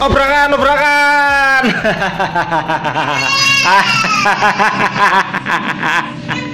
Obrakan, obrakan.